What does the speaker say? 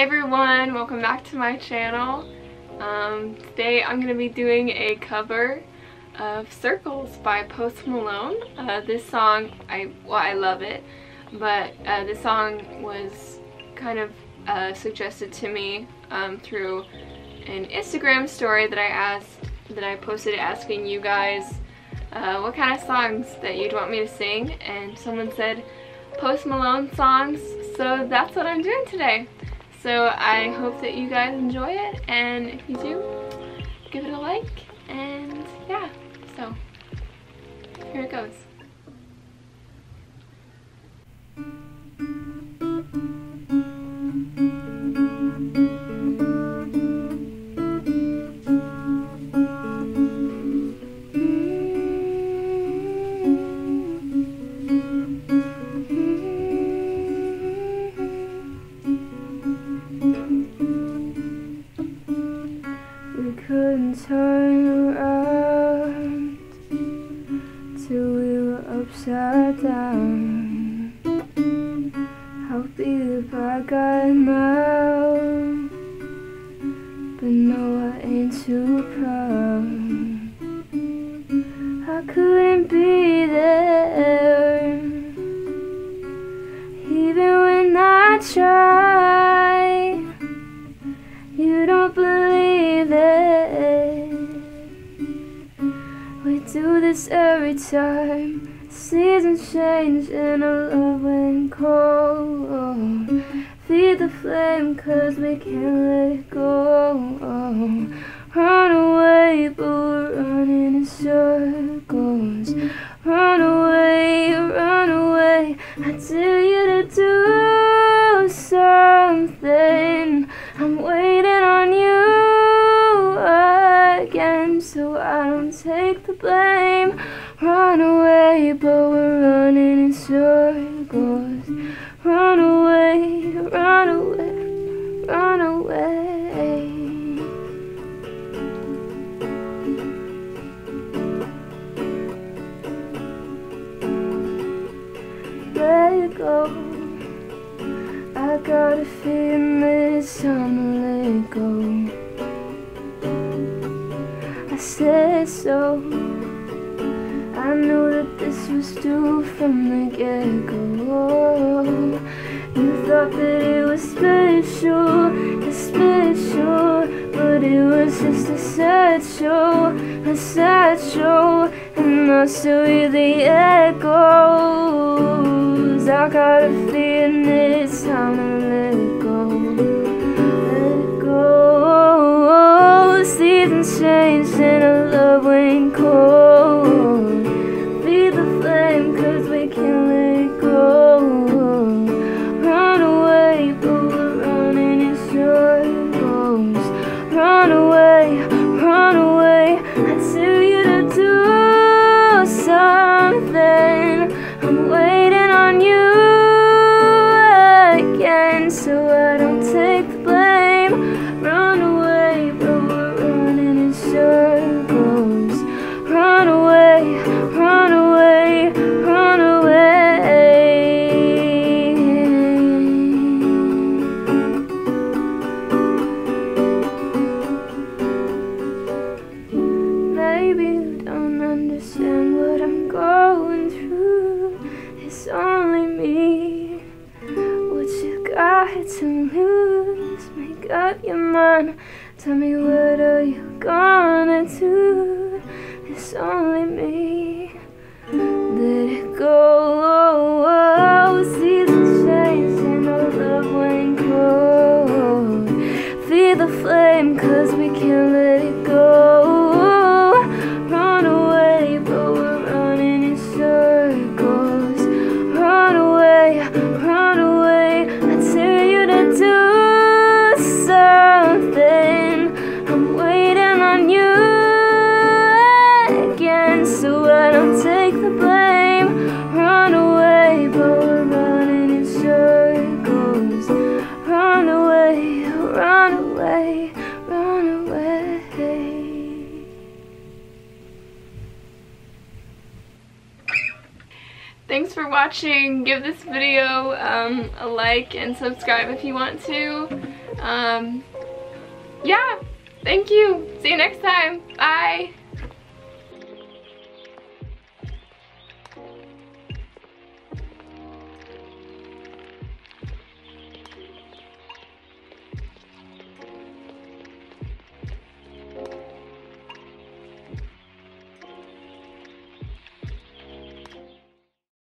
Hey everyone, welcome back to my channel. Um, today I'm going to be doing a cover of Circles by Post Malone. Uh, this song, I well I love it, but uh, this song was kind of uh, suggested to me um, through an Instagram story that I asked, that I posted asking you guys uh, what kind of songs that you'd want me to sing, and someone said Post Malone songs, so that's what I'm doing today. So I hope that you guys enjoy it, and if you do, give it a like, and yeah, so here it goes. Down. Be the bad guy now, but no, I ain't too proud. I couldn't be there, even when I try. You don't believe it. We do this every time. Seasons change and our love went cold. Feed the flame cause we can't let it go. Run away, but we're running in circles. Run away, run away. I dare you to do something. I'm waiting on you again, so I don't take the blame. Circles. Run away, run away, run away. Let go. I got a feeling this time to let go. I said so. I knew that this was due from the get-go. You thought that it was special, special, but it was just a sad show, a sad show, and I'll show you the echoes. I got a feeling it's time to let go, let go. Seasons changed and our love went cold. To lose? Make up your mind. Tell me what are you gonna do? It's only me. Let it go. Oh, oh, Seasons change and our love went cold. Feed the flame cause we can't let Thanks for watching. Give this video um, a like and subscribe if you want to. Um, yeah, thank you. See you next time. Bye.